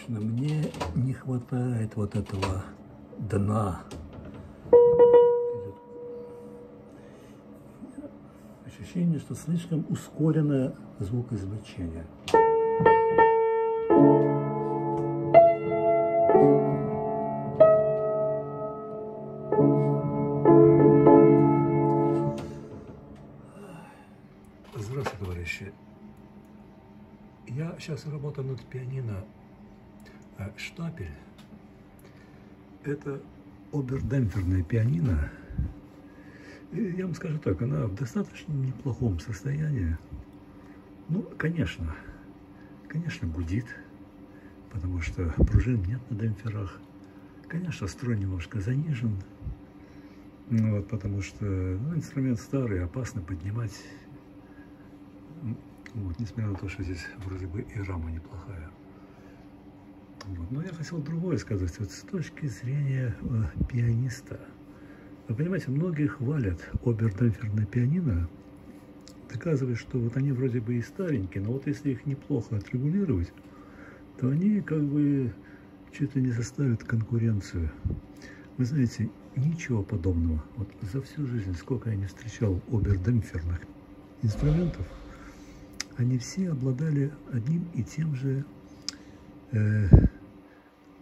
Лично мне не хватает вот этого дна. Ощущение, что слишком ускоренное звукоизвлечение. Здравствуйте, товарищи. Я сейчас работаю над пианино э, «Штапель». Это обердемпферное пианино. И я вам скажу так, она в достаточно неплохом состоянии. Ну, конечно, конечно, гудит, потому что пружин нет на демпферах. Конечно, строй немножко занижен, ну, вот, потому что ну, инструмент старый, опасно поднимать вот, несмотря на то, что здесь вроде бы и рама неплохая. Но я хотел другое сказать. Вот с точки зрения э, пианиста. Вы понимаете, многие хвалят обердемпферное пианино, доказывая, что вот они вроде бы и старенькие, но вот если их неплохо отрегулировать, то они как бы что-то не заставят конкуренцию. Вы знаете, ничего подобного. Вот за всю жизнь, сколько я не встречал обердемпферных инструментов, они все обладали одним и тем же э,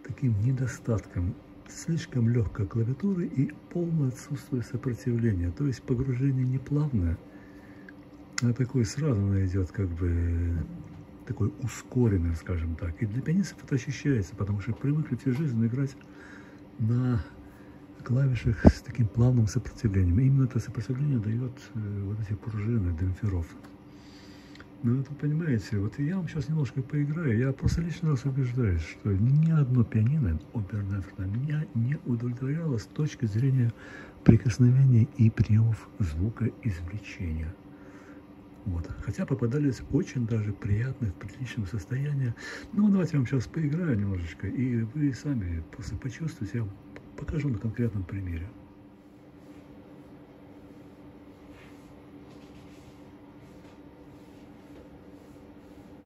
таким недостатком. Слишком легкая клавиатура и полное отсутствие сопротивления. То есть погружение не плавное, а такое сразу оно идет как бы такой ускоренный, скажем так. И для пианистов это ощущается, потому что привыкли всю жизнь играть на клавишах с таким плавным сопротивлением. И именно это сопротивление дает э, вот эти пружины демпферов. Ну, это понимаете, вот я вам сейчас немножко поиграю. Я просто лишний раз убеждаюсь, что ни одно пианино опернеферно меня не удовлетворяло с точки зрения прикосновения и приемов звукоизвлечения. Вот. Хотя попадались очень даже приятные, в приличном состоянии. Ну, давайте я вам сейчас поиграю немножечко, и вы сами просто почувствуете, я вам покажу на конкретном примере.